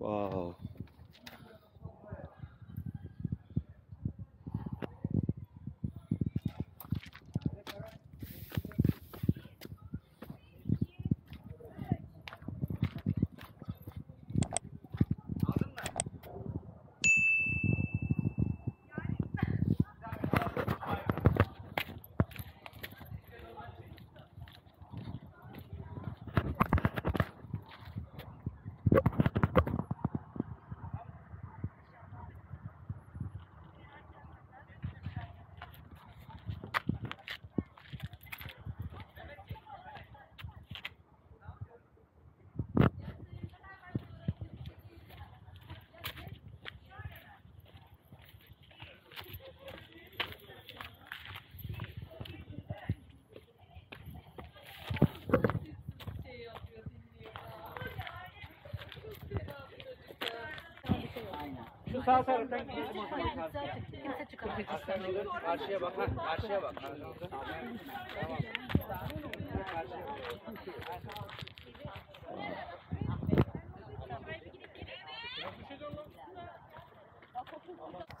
Wow. Şu sağ taraftan gidelim. Kimse çıkamaz. Karşıya bak. Karşıya bak. Tamam.